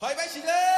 Vai, vai, Chile!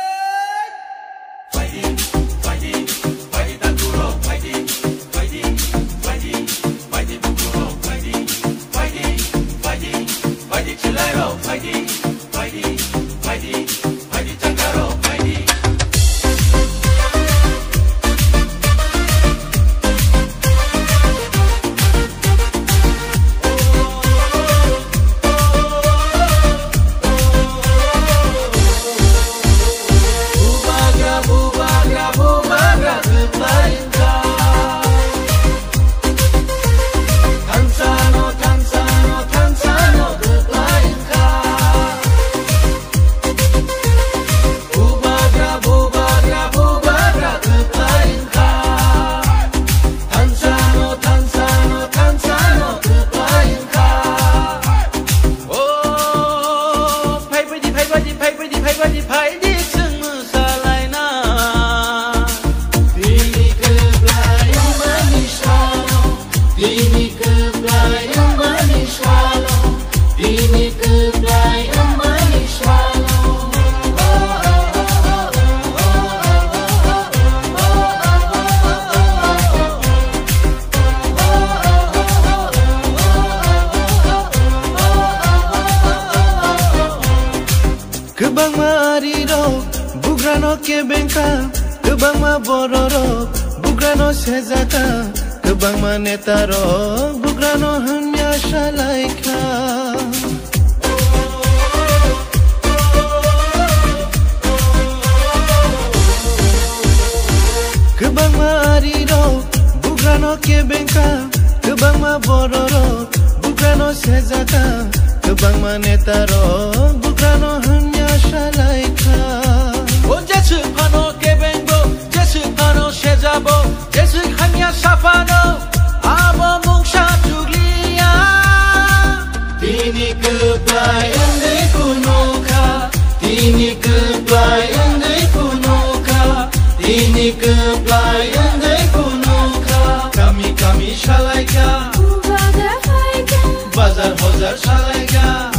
Kebang ma arirok Bugrano kebengka Kebang ma bororok Bugrano sezaka Kebang ma netarok Bugrano hamya shalaika Kebang ma arirok Bugrano kebengka Kebang ma bororok Bugrano sezaka Kebang ma netarok Bugrano hamya Ketuayang di kunuka Ini ketuayang di kunuka Ini ketuayang di kunuka Kami-kami syalaika Bazar-bazar syalaika